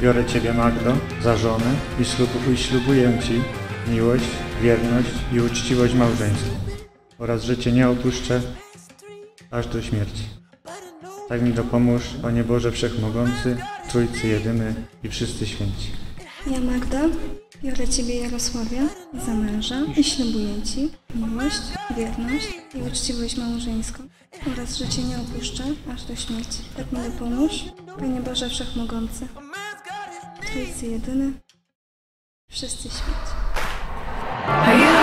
biorę Ciebie, Magdo, za żonę i, ślubu, i ślubuję Ci miłość, wierność i uczciwość małżeńską oraz, że Cię nie opuszczę aż do śmierci. Tak mi dopomóż, Panie Boże Wszechmogący, Trójcy Jedyny i wszyscy święci. Ja, Magda, biorę Ciebie, Jarosławie, za męża i ślubuję Ci miłość, wierność i uczciwość małżeńską oraz, że Cię nie opuszczę aż do śmierci. Tak mi dopomóż, Panie Boże Wszechmogący, Trójcy Jedyny, wszyscy ready?